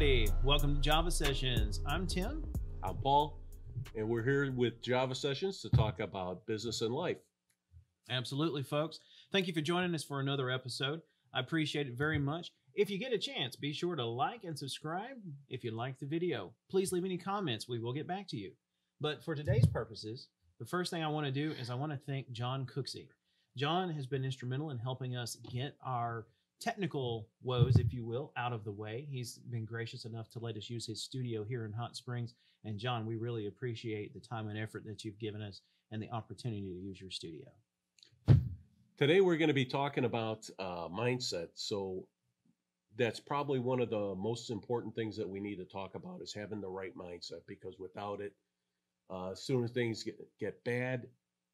everybody. Welcome to Java Sessions. I'm Tim. I'm Paul, and we're here with Java Sessions to talk about business and life. Absolutely, folks. Thank you for joining us for another episode. I appreciate it very much. If you get a chance, be sure to like and subscribe if you like the video. Please leave any comments. We will get back to you. But for today's purposes, the first thing I want to do is I want to thank John Cooksey. John has been instrumental in helping us get our technical woes, if you will, out of the way. He's been gracious enough to let us use his studio here in Hot Springs. And John, we really appreciate the time and effort that you've given us and the opportunity to use your studio. Today, we're going to be talking about uh, mindset. So, that's probably one of the most important things that we need to talk about is having the right mindset because without it, uh, soon as things get, get bad,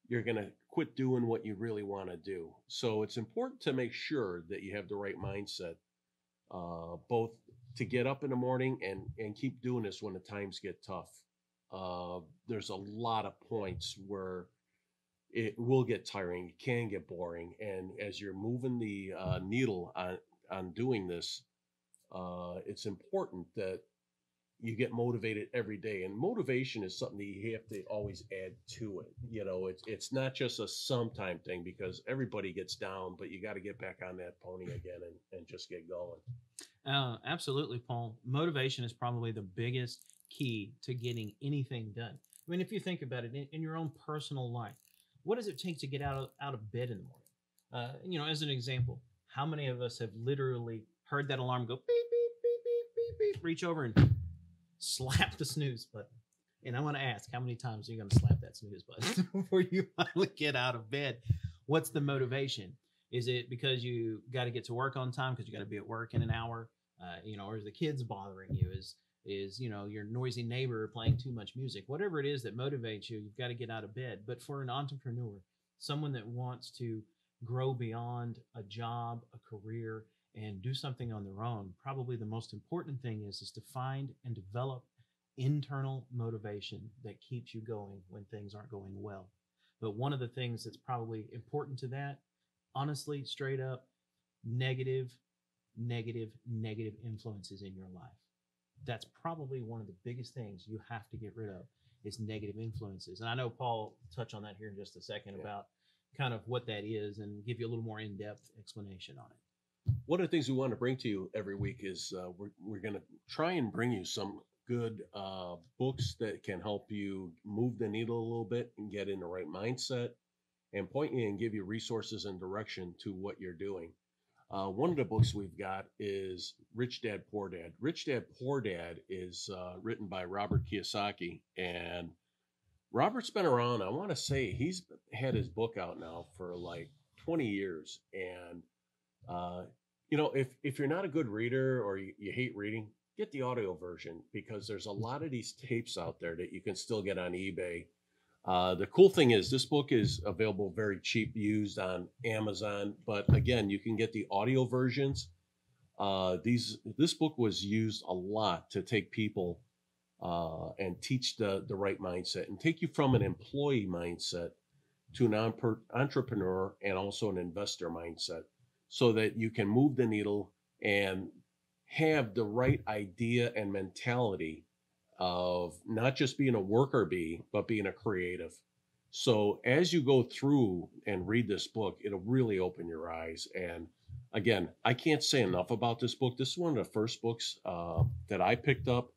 you're going to quit doing what you really want to do. So it's important to make sure that you have the right mindset, uh, both to get up in the morning and, and keep doing this when the times get tough. Uh, there's a lot of points where it will get tiring, it can get boring. And as you're moving the uh, needle on, on doing this, uh, it's important that you get motivated every day and motivation is something that you have to always add to it you know it's it's not just a sometime thing because everybody gets down but you got to get back on that pony again and, and just get going. Uh, absolutely paul. Motivation is probably the biggest key to getting anything done. I mean if you think about it in, in your own personal life what does it take to get out of, out of bed in the morning? Uh, you know as an example how many of us have literally heard that alarm go beep beep beep beep beep beep reach over and slap the snooze button. And I want to ask, how many times are you going to slap that snooze button before you finally get out of bed? What's the motivation? Is it because you got to get to work on time because you got to be at work in an hour? Uh, you know, or is the kids bothering you? Is is you know your noisy neighbor playing too much music? Whatever it is that motivates you, you've got to get out of bed. But for an entrepreneur, someone that wants to grow beyond a job, a career, and do something on their own, probably the most important thing is is to find and develop internal motivation that keeps you going when things aren't going well. But one of the things that's probably important to that, honestly, straight up, negative, negative, negative influences in your life. That's probably one of the biggest things you have to get rid of is negative influences. And I know Paul touch on that here in just a second yeah. about kind of what that is and give you a little more in-depth explanation on it one of the things we want to bring to you every week is uh, we're, we're going to try and bring you some good uh, books that can help you move the needle a little bit and get in the right mindset and point you and give you resources and direction to what you're doing. Uh, one of the books we've got is Rich Dad Poor Dad. Rich Dad Poor Dad is uh, written by Robert Kiyosaki. And Robert's been around, I want to say he's had his book out now for like 20 years. And uh, you know, if if you're not a good reader or you, you hate reading, get the audio version because there's a lot of these tapes out there that you can still get on eBay. Uh, the cool thing is this book is available very cheap used on Amazon, but again, you can get the audio versions. Uh, these this book was used a lot to take people uh, and teach the the right mindset and take you from an employee mindset to an entrepreneur and also an investor mindset so that you can move the needle and have the right idea and mentality of not just being a worker bee, but being a creative. So as you go through and read this book, it'll really open your eyes. And again, I can't say enough about this book. This is one of the first books uh, that I picked up.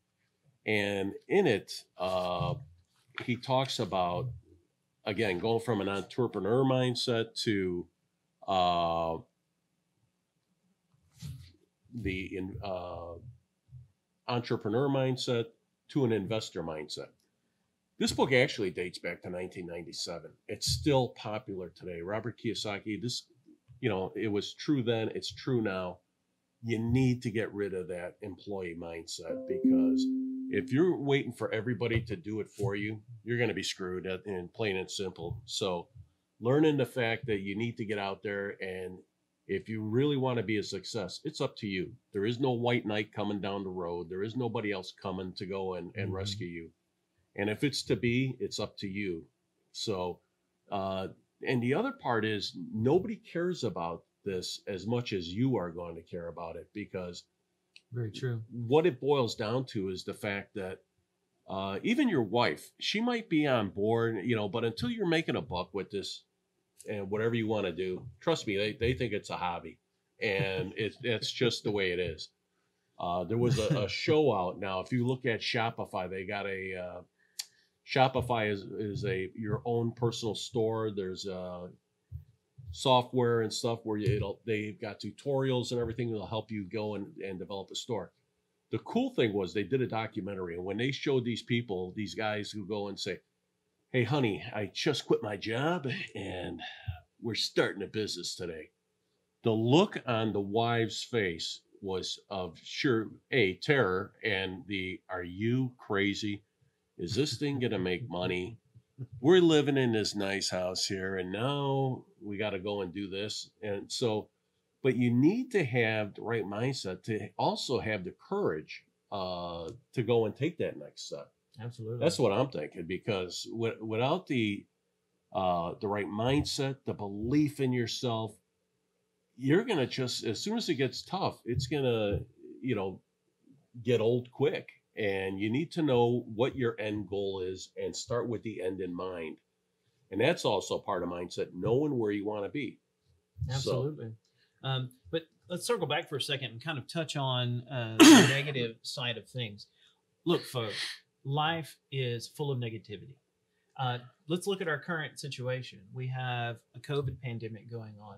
And in it, uh, he talks about, again, going from an entrepreneur mindset to uh, the in, uh, entrepreneur mindset to an investor mindset. This book actually dates back to 1997. It's still popular today. Robert Kiyosaki, this, you know, it was true then, it's true now. You need to get rid of that employee mindset because if you're waiting for everybody to do it for you, you're going to be screwed in plain and simple. So, learning the fact that you need to get out there and if you really want to be a success, it's up to you. There is no white knight coming down the road. There is nobody else coming to go and, and mm-hmm. rescue you. And if it's to be, it's up to you. So, uh, and the other part is nobody cares about this as much as you are going to care about it because Very true. what it boils down to is the fact that uh, even your wife, she might be on board, you know, but until you're making a buck with this and whatever you want to do, trust me, they, they think it's a hobby. And it's it's just the way it is. Uh, there was a, a show out now. If you look at Shopify, they got a uh, Shopify is, is a your own personal store. There's uh, software and stuff where you, it'll they've got tutorials and everything that'll help you go and, and develop a store. The cool thing was they did a documentary, and when they showed these people, these guys who go and say, "Hey, honey, I just quit my job and we're starting a business today," the look on the wife's face was of sure a terror and the "Are you crazy? Is this thing gonna make money?" we're living in this nice house here and now we got to go and do this and so but you need to have the right mindset to also have the courage uh to go and take that next step Absolutely. that's what i'm thinking because w- without the uh the right mindset the belief in yourself you're gonna just as soon as it gets tough it's gonna you know get old quick and you need to know what your end goal is and start with the end in mind and that's also part of mindset knowing where you want to be So- Absolutely. Um, but let's circle back for a second and kind of touch on uh, the negative side of things. Look, folks, life is full of negativity. Uh, let's look at our current situation. We have a COVID pandemic going on.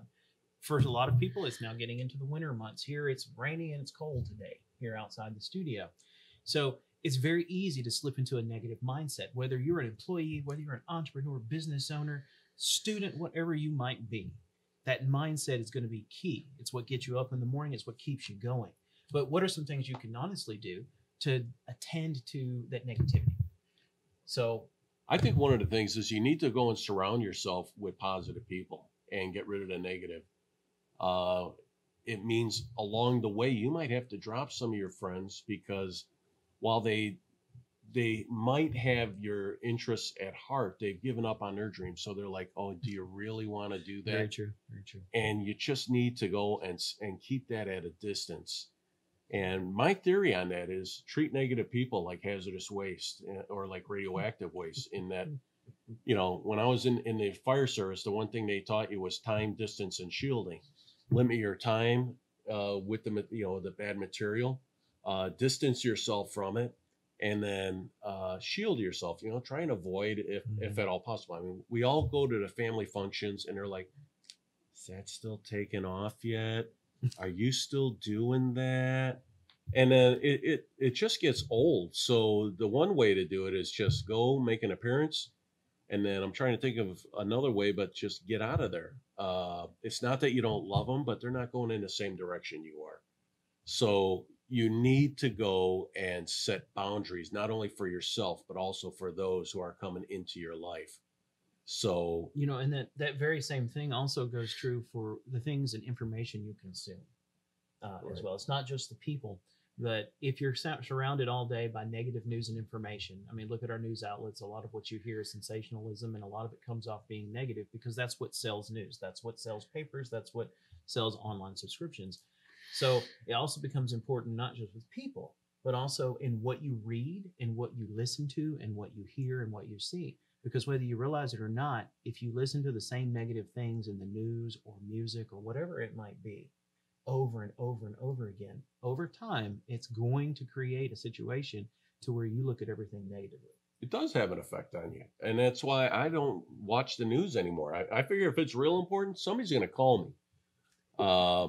For a lot of people, it's now getting into the winter months. Here, it's rainy and it's cold today here outside the studio. So it's very easy to slip into a negative mindset, whether you're an employee, whether you're an entrepreneur, business owner, student, whatever you might be that mindset is going to be key. It's what gets you up in the morning, it's what keeps you going. But what are some things you can honestly do to attend to that negativity? So, i think one of the things is you need to go and surround yourself with positive people and get rid of the negative uh it means along the way you might have to drop some of your friends because while they they might have your interests at heart they've given up on their dreams so they're like oh do you really want to do that Very true. Very true. and you just need to go and and keep that at a distance and my theory on that is treat negative people like hazardous waste eh, or like radioactive waste in that you know when i was in in the fire service the one thing they taught you was time distance and shielding. Limit your time uh, with the you know the bad material uh, distance yourself from it and then uh, shield yourself you know try and avoid if if at all possible. I mean we all go to the family functions and they're like is that still taking off yet are you still doing that? And then it, it it just gets old. So the one way to do it is just go make an appearance and then i'm trying to think of another way but just get out of there. Uh it's not that you don't love them but they're not going in the same direction you are. So you need to go and set boundaries not only for yourself but also for those who are coming into your life so You know, and that, that very same thing also goes true for the things and information you consume uh, as well. It's not just the people, but if you're surrounded all day by negative news and information, I mean, look at our news outlets. A lot of what you hear is sensationalism, and a lot of it comes off being negative because that's what sells news. That's what sells papers. That's what sells online subscriptions. So it also becomes important not just with people, but also in what you read, and what you listen to, and what you hear, and what you see. Because whether you realize it or not, if you listen to the same negative things in the news or music or whatever it might be, over and over and over again, over time, it's going to create a situation to where you look at everything negatively. it does have an effect on you. And that's why I don't watch the news anymore. I, I figure if it's real important, somebody's going to call me. Uh,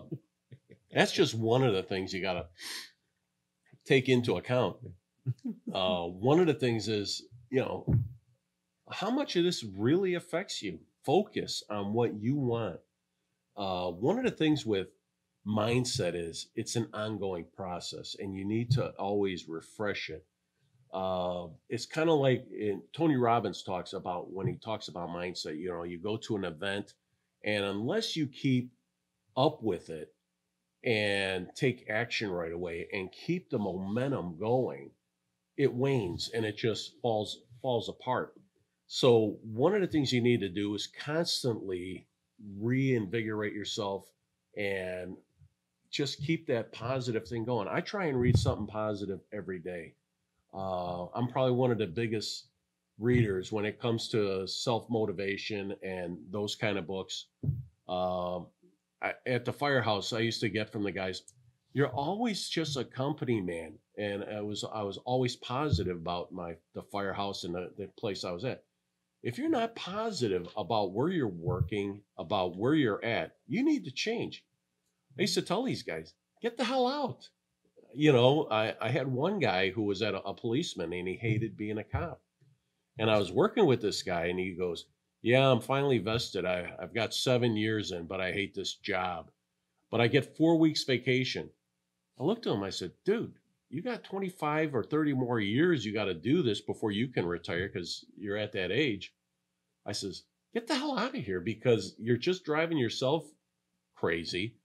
that's just one of the things you got to take into account. Uh, one of the things is, you know, how much of this really affects you? Focus on what you want. Uh, one of the things with mindset is it's an ongoing process and you need to always refresh it uh, it's kind of like in, Tony Robbins talks about when he talks about mindset. You know, you go to an event, and unless you keep up with it and take action right away and keep the momentum going, it wanes and it just falls falls apart. So one of the things you need to do is constantly reinvigorate yourself and just keep that positive thing going. I try and read something positive every day. Uh, I'm probably one of the biggest readers when it comes to self motivation and those kind of books. Um, I, at the firehouse, I used to get from the guys, "You're always just a company man," and I was I was always positive about my the firehouse and the, the place I was at. If you're not positive about where you're working, about where you're at, you need to change. I used to tell these guys, "Get the hell out." You know, I, I had one guy who was at a, a policeman and he hated being a cop. And I was working with this guy and he goes, yeah, I'm finally vested. I, I've got seven years in, but I hate this job. But I get four weeks vacation. I looked at him. I said, dude, you got 25 or 30 more years you got to do this before you can retire because you're at that age. I says, get the hell out of here because you're just driving yourself crazy.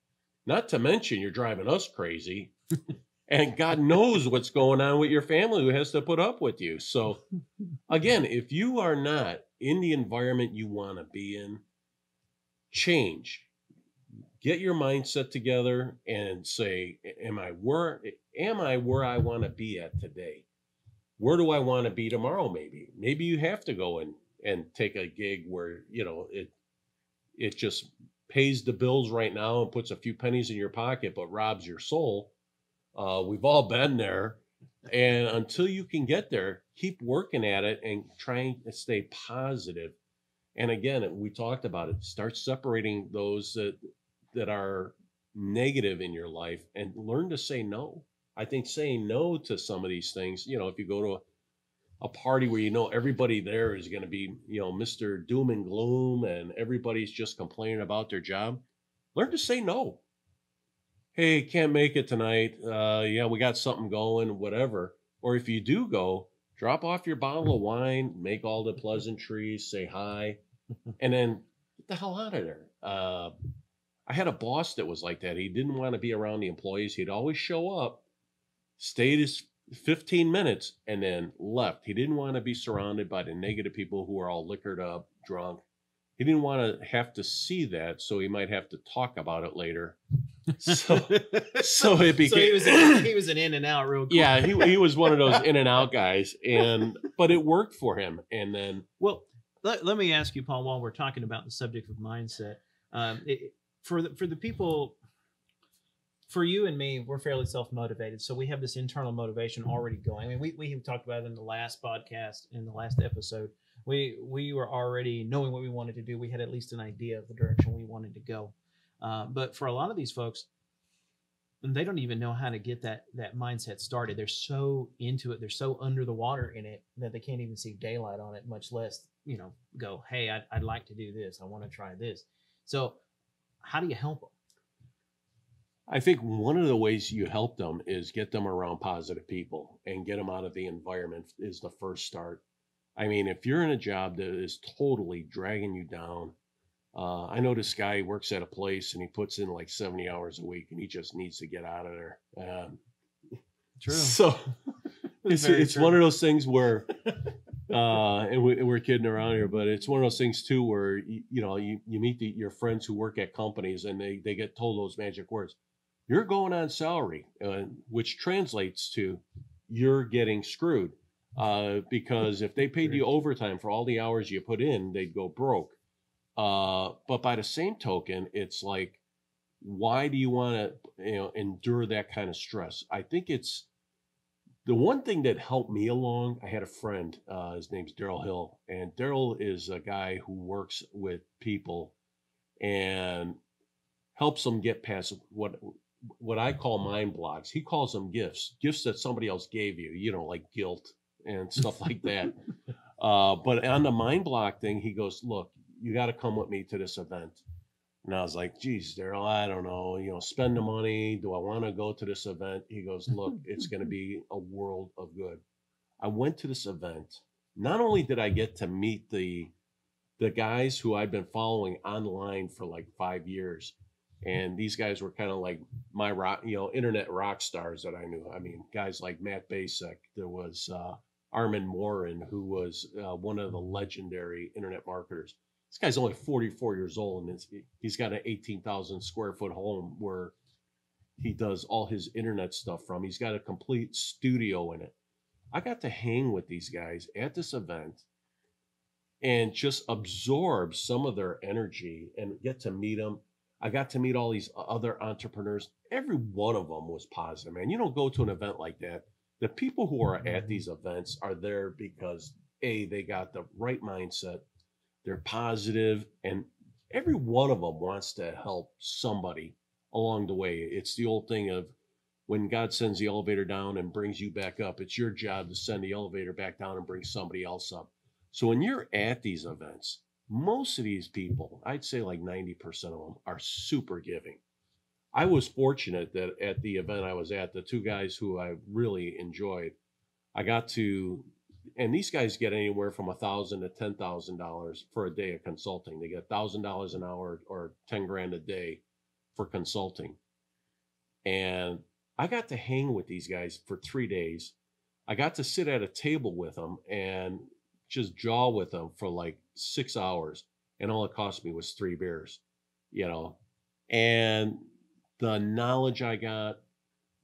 Not to mention you're driving us crazy. and God knows what's going on with your family who has to put up with you. So, again, if you are not in the environment you want to be in, change. Get your mindset together and say, "Am I where? Am I where I want to be at today? Where do I want to be tomorrow? Maybe, maybe you have to go and and take a gig where you know it it just pays the bills right now and puts a few pennies in your pocket, but robs your soul." Uh, we've all been there. And until you can get there, keep working at it and trying to stay positive. And again, we talked about it. Start separating those that that are negative in your life and learn to say no. I think saying no to some of these things, you know, if you go to a, a party where you know everybody there is going to be, you know, Mr. Doom and Gloom and everybody's just complaining about their job, learn to say no hey, can't make it tonight. Uh, yeah, we got something going, whatever. Or if you do go, drop off your bottle of wine, make all the pleasantries, say hi, and then get the hell out of there. Uh, I had a boss that was like that. He didn't want to be around the employees. He'd always show up, stayed his 15 minutes, and then left. He didn't want to be surrounded by the negative people who are all liquored up, drunk. He didn't want to have to see that, so he might have to talk about it later so, so it became. So he was an, he was an in and out real. Quick. Yeah, he he was one of those in and out guys, and but it worked for him. And then, well, let, let me ask you, Paul, while we're talking about the subject of mindset, um, it, for the for the people, for you and me, we're fairly self motivated, so we have this internal motivation already going. I mean, we we talked about it in the last podcast, in the last episode. We we were already knowing what we wanted to do. We had at least an idea of the direction we wanted to go. Uh, but for a lot of these folks, they don't even know how to get that that mindset started. They're so into it, they're so under the water in it that they can't even see daylight on it, much less you know go, hey, I'd, I'd like to do this. I want to try this. So, how do you help them? I think one of the ways you help them is get them around positive people and get them out of the environment is the first start. I mean, if you're in a job that is totally dragging you down, uh, I know this guy works at a place and he puts in like 70 hours a week and he just needs to get out of there. Um, true. So it's, it's true. one of those things where, uh, and, we, are kidding around here, but it's one of those things too where, you, you know, you, you meet the, your friends who work at companies and they, they get told those magic words. You're going on salary, uh, which translates to you're getting screwed. Uh, because if they paid you overtime for all the hours you put in, they'd go broke. Uh, but by the same token, it's like, why do you want to, you know, endure that kind of stress? I think it's the one thing that helped me along. I had a friend, uh, his name's Daryl Hill, and Daryl is a guy who works with people and helps them get past what what I call mind blocks. He calls them gifts, gifts that somebody else gave you, you know, like guilt and stuff like that. Uh, but on the mind block thing, he goes, look, you got to come with me to this event. And I was like, geez, Daryl, I don't know, you know, spend the money. Do I want to go to this event? He goes, look, it's going to be a world of good. I went to this event. Not only did I get to meet the the guys who I'd been following online for like five years, and these guys were kind of like my rock, you know, internet rock stars that I knew. I mean, guys like Matt Basic. There was uh, Armand Morin, who was uh, one of the legendary internet marketers this guy's only 44 years old and he's got an 18,000 square foot home where he does all his internet stuff from. He's got a complete studio in it. I got to hang with these guys at this event and just absorb some of their energy and get to meet them. I got to meet all these other entrepreneurs. Every one of them was positive, man. You don't go to an event like that. The people who are at Mhm. these events are there because A, they got the right mindset, they're positive, and every one of them wants to help somebody along the way. It's the old thing of when God sends the elevator down and brings you back up, it's your job to send the elevator back down and bring somebody else up. So when you're at these events, most of these people, I'd say like 90% of them, are super giving. I was fortunate that at the event I was at, the two guys who I really enjoyed, I got to, and these guys get anywhere from a thousand to ten thousand dollars for a day of consulting. They get thousand dollars an hour or ten grand a day for consulting. And I got to hang with these guys for three days. I got to sit at a table with them and just jaw with them for like six hours. And all it cost me was three beers, you know. And the knowledge I got,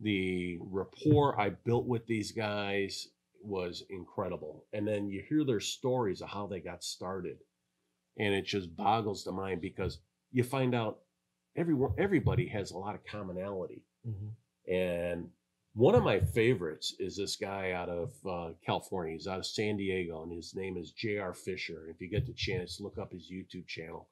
the rapport I built with these guys was incredible. And then you hear their stories of how they got started. And it just boggles the mind because you find out everyone everybody has a lot of commonality. Mm-hmm. And one of my favorites is this guy out of uh, California. He's out of San Diego, and his name is J.R. Fisher. If you get the chance, look up his YouTube channel.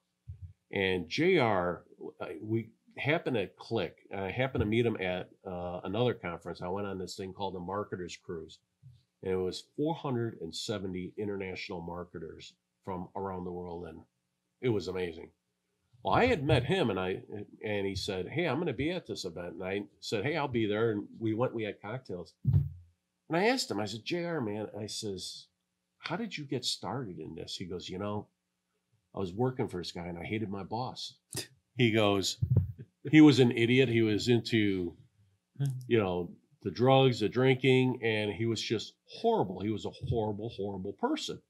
And J.R., uh, we happened to click. I happened to meet him at uh, another conference. I went on this thing called the Marketers Cruise, and it was 470 international marketers from around the world, and it was amazing. Well, I had met him and I and he said, Hey, I'm gonna be at this event. And I said, Hey, I'll be there. And we went, we had cocktails. And I asked him, I said, JR, man, I says, How did you get started in this? He goes, You know, I was working for this guy and I hated my boss. He goes, he was an idiot. He was into, you know, the drugs, the drinking, and he was just horrible. He was a horrible, horrible person.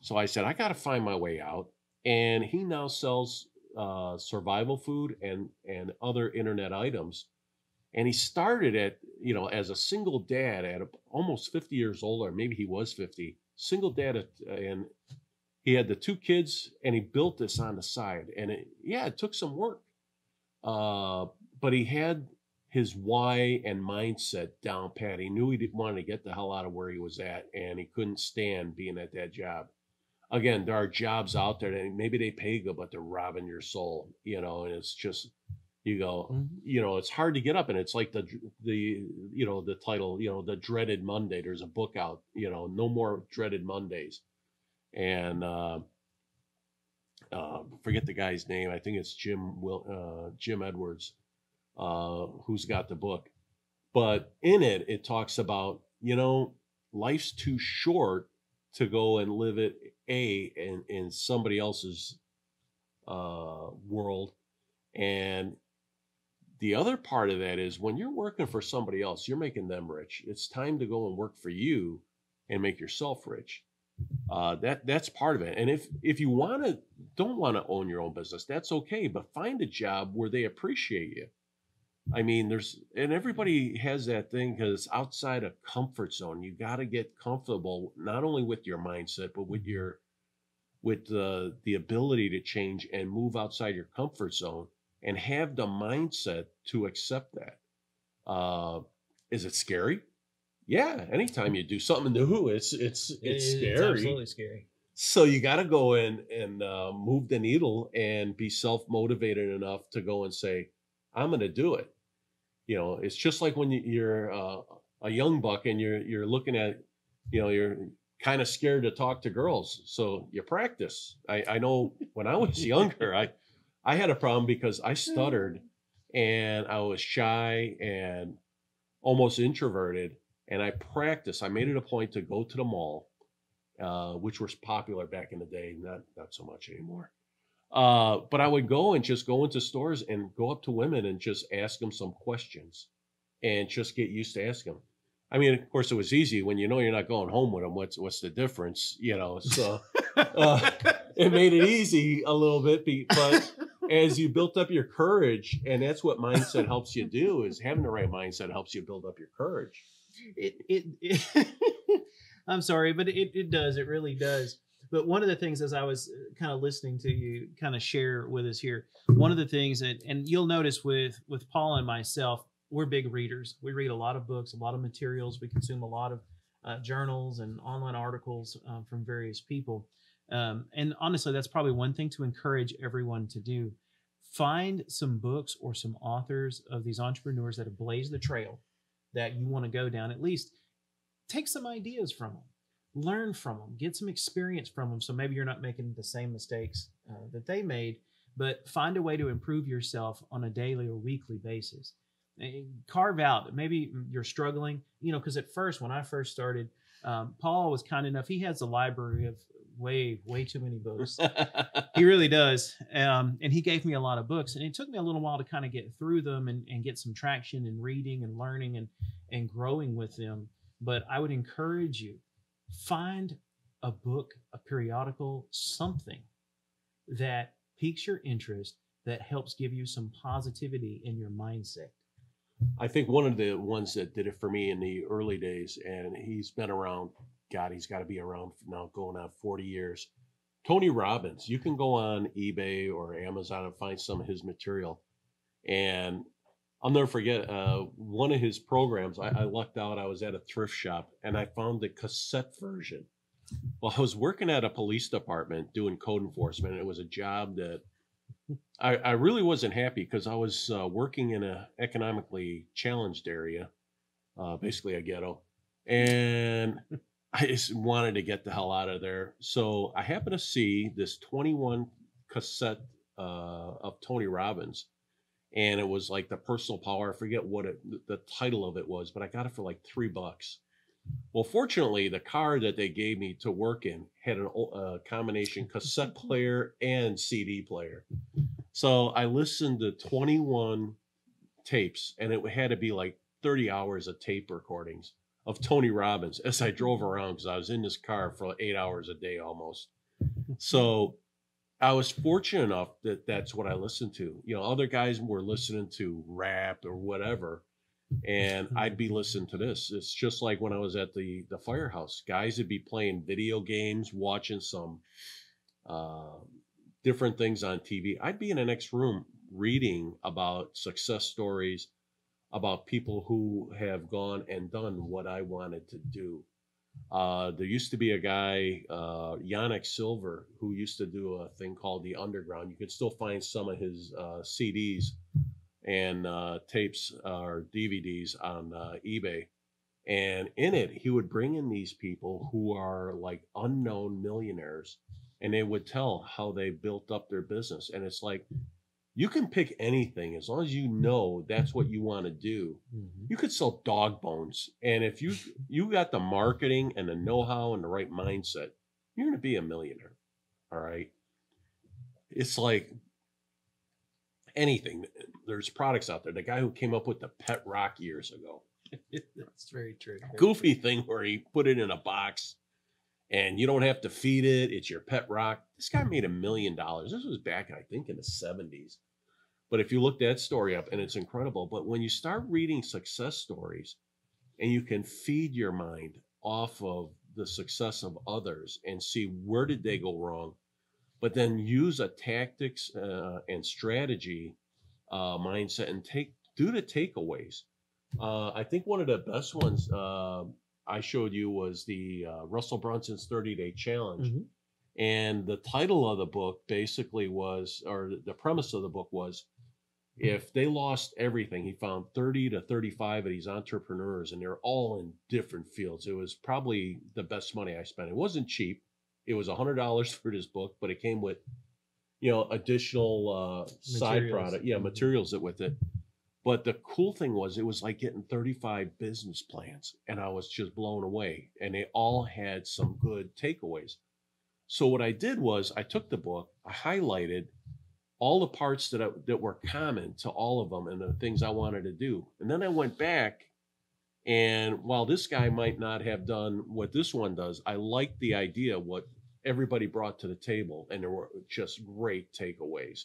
So I said, I got to find my way out. And he now sells uh, survival food and and other internet items. And he started at you know as a single dad at almost 50 years old, or maybe he was 50, single dad, at, and he had the two kids, and he built this on the side. And it, yeah, it took some work, uh, but he had his why and mindset down pat. He knew he didn't want to get the hell out of where he was at, and he couldn't stand being at that job again, there are jobs out there that maybe they pay good, but they're robbing your soul, you know, and it's just you go, Mhm. you know, it's hard to get up, and it's like the the you know the title, you know, the dreaded Monday. There's a book out, you know, no more dreaded Mondays, and uh, uh, forget the guy's name. I think it's Jim Will uh, Jim Edwards, uh, who's got the book, but in it it talks about you know life's too short to go and live it a in, in somebody else's uh, world and the other part of that is when you're working for somebody else you're making them rich. It's time to go and work for you and make yourself rich. Uh, that that's part of it. And if if you want to don't want to own your own business that's okay but find a job where they appreciate you I mean, there's and everybody has that thing because outside a comfort zone. You got to get comfortable not only with your mindset, but with your with the the ability to change and move outside your comfort zone and have the mindset to accept that. Uh, is it scary? Yeah. Anytime you do something new, it's it's it's It- scary. absolutely scary. So you got to go in and uh, move the needle and be self motivated enough to go and say, "I'm going to do it." You know, it's just like when you- you're uh, a young buck and you're you're looking at, you know, you're kind of scared to talk to girls, so you practice. I, I know when I was younger, I I had a problem because I stuttered and I was shy and almost introverted, and I practiced. I made it a point to go to the mall uh, which was popular back in the day, not not so much anymore. Uh, but I would go and just go into stores and go up to women and just ask them some questions, and just get used to asking them. I mean, of course, it was easy when you know you're not going home with them. What's what's the difference, you know? So uh, it made it easy a little bit, but as you built up your courage, and that's what mindset helps you do. Is having the right mindset helps you build up your courage. it, it, it I'm sorry, but it, it does. It really does. But one of the things, as I was kind of listening to you kind of share with us here, one of the things that, and you'll notice with with Paul and myself, we're big readers. We read a lot of books, a lot of materials. We consume a lot of uh, journals and online articles um, from various people. Um, and honestly, that's probably one thing to encourage everyone to do. Find some books or some authors of these entrepreneurs that have blazed the trail that you want to go down. At least take some ideas from them, learn from them, get some experience from them. So maybe you're not making the same mistakes uh, that they made, but find a way to improve yourself on a daily or weekly basis. And carve out, maybe you're struggling, you know, because at first, when I first started, um, Paul was kind enough, he has a library of way, way too many books. he really does. Um, and he gave me a lot of books, and it took me a little while to kind of get through them and, and get some traction in reading and learning and, and growing with them. But I would encourage you find a book, a periodical, something that piques your interest that helps give you some positivity in your mindset. I think one of the ones that did it for me in the early days, and he's been around, God, he's got to be around now going on 40 years. Tony Robbins, you can go on eBay or Amazon and find some of his material. And I'll never forget uh, one of his programs. I, I lucked out. I was at a thrift shop and I found the cassette version. Well, I was working at a police department doing code enforcement. It was a job that I, I really wasn't happy because I was uh, working in an economically challenged area, uh, basically a ghetto, and I just wanted to get the hell out of there. So I happened to see this 21 cassette uh, of Tony Robbins, and it was like the personal power. I forget what it, the title of it was, but I got it for like three bucks. Well, fortunately, the car that they gave me to work in had a uh, combination cassette player and CD player. So I listened to 21 tapes, and it had to be like 30 hours of tape recordings of Tony Robbins as I drove around because I was in this car for eight hours a day almost. So I was fortunate enough that that's what I listened to. You know, other guys were listening to rap or whatever and I'd be listening to this. It's just like when I was at the the firehouse. Guys would be playing video games, watching some uh, different things on TV. I'd be in the next room reading about success stories, about people who have gone and done what I wanted to do. Uh, there used to be a guy, uh, Yanik Silver, who used to do a thing called the Underground. You can still find some of his uh, CDs and uh, tapes uh, or DVDs on uh, eBay. And in it, he would bring in these people who are like unknown millionaires and they would tell how they built up their business. And it's like, you can pick anything as long as you know that's what you want to do. Mm-hmm. You could sell dog bones. And if you you got the marketing and the know-how and the right mindset, you're going to be a millionaire. All right. It's like anything there's products out there. The guy who came up with the pet rock years ago. That's very true. Very Goofy true. thing where he put it in a box and you don't have to feed it. It's your pet rock. This guy made a million dollars. This was back, I think, in the 70s. But if you look that story up, and it's incredible. But when you start reading success stories and you can feed your mind off of the success of others and see where did they go wrong, but then use a tactics uh, and strategy uh, mindset and take do the takeaways. Uh, I think one of the best ones uh, I showed you was the uh, Russell Brunson's 30 Day Challenge. Mm-hmm. And the title of the book basically was, or the premise of the book was, if they lost everything, he found 30 to 35 of these entrepreneurs, and they're all in different fields. It was probably the best money I spent. It wasn't cheap. It was $100 for this book, but it came with you know additional uh, side product yeah mm-hmm. materials that with it but the cool thing was it was like getting 35 business plans and i was just blown away and they all had some good takeaways so what i did was i took the book i highlighted all the parts that I, that were common to all of them and the things i wanted to do and then i went back and while this guy might not have done what this one does i liked the idea what everybody brought to the table, and there were just great takeaways.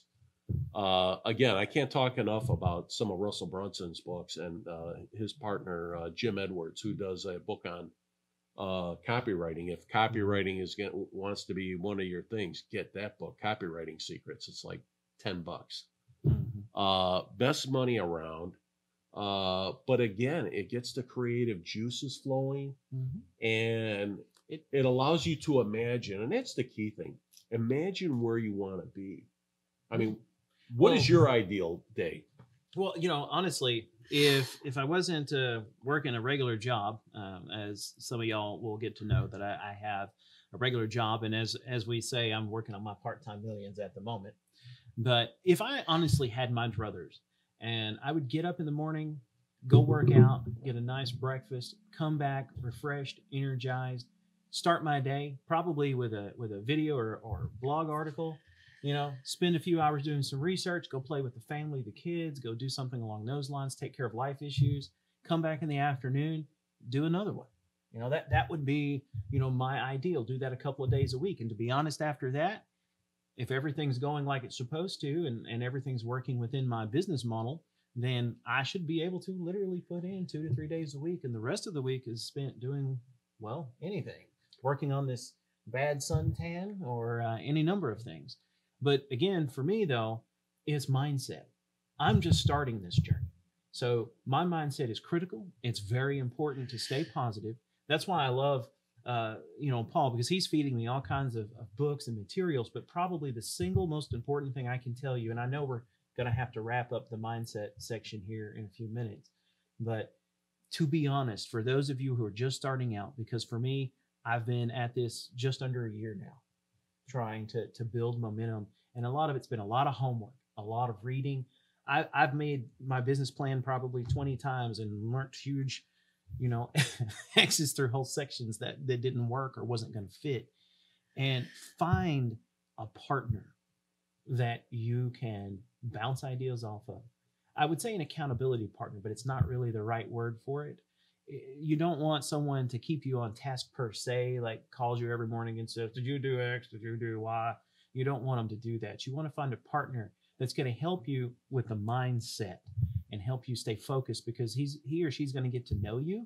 uh, again, I can't talk enough about some of Russell Brunson's books and uh, his partner uh, Jim Edwards, who does a book on uh, copywriting. If copywriting is get, wants to be one of your things, get that book, Copywriting Secrets. It's like ten bucks. Mhm. Uh, best money around. Uh, but again, it gets the creative juices flowing Mhm. and it, it allows you to imagine, and that's the key thing. Imagine where you want to be. I mean, what is Well- your ideal day? Well, you know, honestly, if if I wasn't uh, working a regular job, um, as some of y'all will get to know that I, I have a regular job, and as as we say, I'm working on my part time millions at the moment. But if I honestly had my druthers, and I would get up in the morning, go work out, get a nice breakfast, come back refreshed, energized, start my day probably with a with a video or, or blog article you know, spend a few hours doing some research, go play with the family, the kids, go do something along those lines, take care of life issues, come back in the afternoon, do another one. You know, that that would be, you know, my ideal. Do that a couple of days a week. And to be honest, after that, if everything's going like it's supposed to and, and everything's working within my business model, then I should be able to literally put in two to three days a week. And the rest of the week is spent doing, well, anything, working on this bad suntan or uh, any number of things. But again, for me though, it's mindset. I'm just starting this journey. So my mindset is critical. It's very important to stay positive. That's why I love, uh, you know, Paul because he's feeding me all kinds of, of books and materials. But probably the single most important thing I can tell you, and I know we're going to have to wrap up the mindset section here in a few minutes, but to be honest, for those of you who are just starting out, because for me, I've been at this just under a year now trying to to build momentum and a lot of it's been a lot of homework a lot of reading I, i've made my business plan probably 20 times and learned huge you know x's through whole sections that that didn't work or wasn't going to fit and find a partner that you can bounce ideas off of i would say an accountability partner but it's not really the right word for it you don't want someone to keep you on task per se, like calls you every morning and says, Did you do X? Did you do Y? You don't want them to do that. You want to find a partner that's going to help you with the mindset and help you stay focused because he's he or she's going to get to know you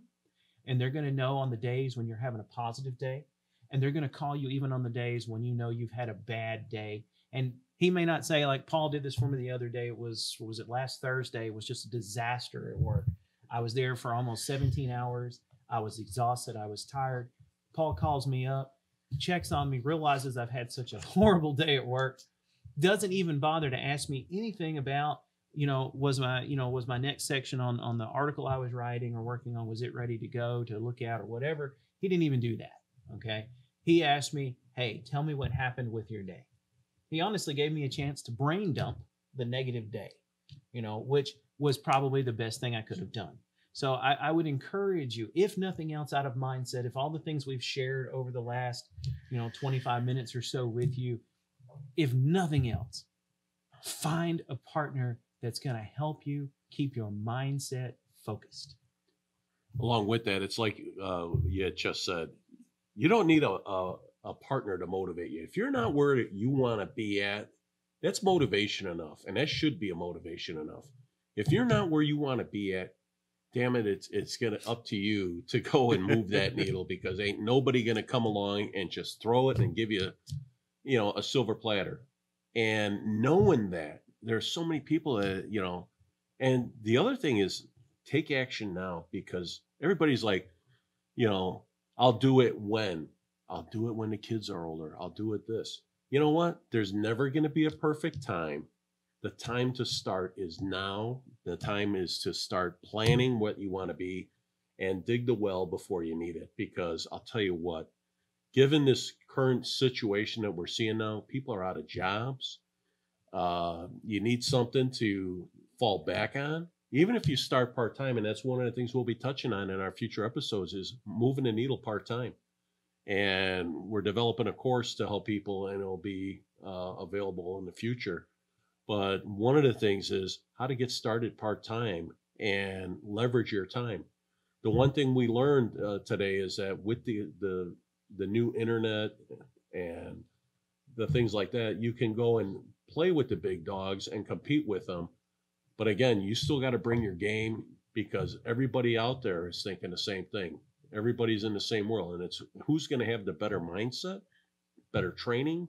and they're going to know on the days when you're having a positive day and they're going to call you even on the days when you know you've had a bad day and he may not say like paul did this for me the other day it was was it last thursday it was just a disaster at work I was there for almost 17 hours. I was exhausted. I was tired. Paul calls me up, checks on me, realizes I've had such a horrible day at work, doesn't even bother to ask me anything about, you know, was my, you know, was my next section on on the article I was writing or working on, was it ready to go to look at or whatever? He didn't even do that. Okay. He asked me, Hey, tell me what happened with your day. He honestly gave me a chance to brain dump the negative day, you know, which was probably the best thing I could have done. So I, I, would encourage you, if nothing else out of mindset, if all the things we've shared over the last, you know, 25 minutes or so with you, if nothing else, find a partner that's going to help you keep your mindset focused. Along with that, it's like uh, you had just said, you don't need a, a, a partner to motivate you. If you're not where you want to be at, that's motivation enough. And that should be a motivation enough. If you're not where you want to be at, damn it, it's it's gonna up to you to go and move that needle because ain't nobody gonna come along and just throw it and give you, you know, a silver platter. And knowing that there's so many people that you know, and the other thing is take action now because everybody's like, you know, I'll do it when I'll do it when the kids are older. I'll do it this. You know what? There's never gonna be a perfect time the time to start is now. The time is to start planning what you want to be and dig the well before you need it. Because I'll tell you what, given this current situation that we're seeing now, people are out of jobs. Uh, you need something to fall back on. Even if you start part time, and that's one of the things we'll be touching on in our future episodes, is moving the needle part time. And we're developing a course to help people, and it'll be uh, available in the future but one of the things is how to get started part time and leverage your time. The one thing we learned uh, today is that with the, the the new internet and the things like that, you can go and play with the big dogs and compete with them. But again, you still got to bring your game because everybody out there is thinking the same thing. Everybody's in the same world, and it's who's going to have the better mindset, better training,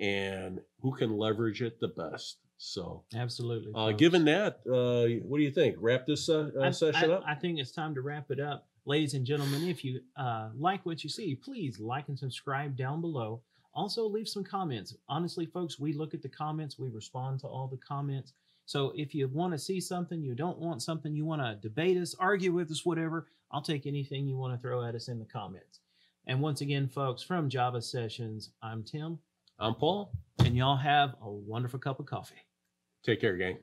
and who can leverage it the best. So, Absolutely. uh, given that, uh, what do you think? Wrap this uh, uh, I, session I- up. I think it's time to wrap it up. Ladies and gentlemen, if you uh, like what you see, please like and subscribe down below. Also, leave some comments. Honestly, folks, we look at the comments, we respond to all the comments. So if you want to see something, you don't want something, you want to debate us, argue with us, whatever, I'll take anything you want to throw at us in the comments. And once again, folks, from Java Sessions, I'm Tim, I'm Paul. and y'all have a wonderful cup of coffee. Take care, gang.